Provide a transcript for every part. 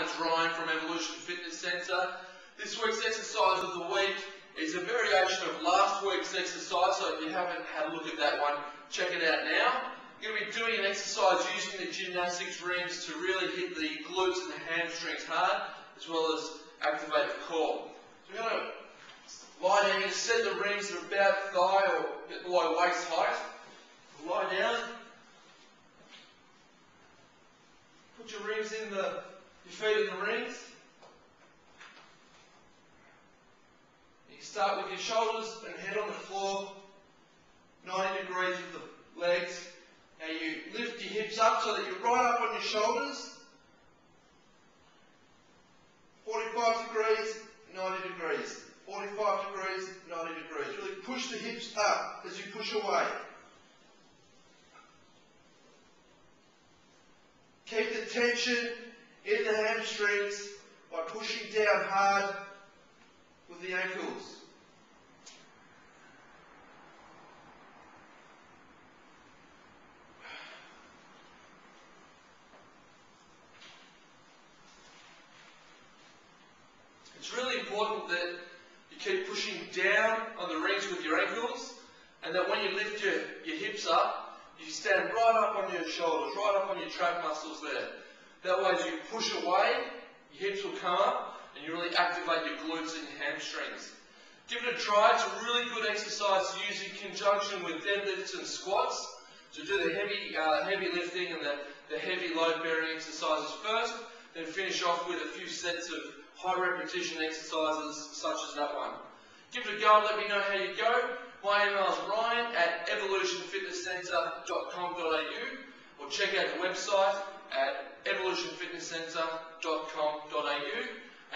It's Ryan from Evolution Fitness Centre. This week's exercise of the week is a variation of last week's exercise, so if you haven't had a look at that one, check it out now. You're going to be doing an exercise using the gymnastics rings to really hit the glutes and the hamstrings hard, as well as activate the core. So we're going to lie down, you're going to set the rings at about thigh or a bit below waist height. Lie down, Put your rings in the, your feet in the rings. You start with your shoulders and head on the floor, 90 degrees with the legs. Now you lift your hips up so that you're right up on your shoulders. 45 degrees, 90 degrees. 45 degrees, 90 degrees. Really push the hips up as you push away. Keep the tension in the hamstrings by pushing down hard with the ankles. It's really important that you keep pushing down on the rings with your ankles and that when you lift your, your hips up, you stand right up on your shoulders, right up on your trap muscles there. That way as you push away, your hips will come up and you really activate your glutes and your hamstrings. Give it a try. It's a really good exercise to use in conjunction with deadlifts and squats. So do the heavy, uh, heavy lifting and the, the heavy load-bearing exercises first, then finish off with a few sets of high repetition exercises such as that one. Give it a go and let me know how you go. My email is ryan at evolutionfitnesscentre.com.au or check out the website at evolutionfitnesscentre.com.au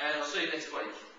and I'll see you next week.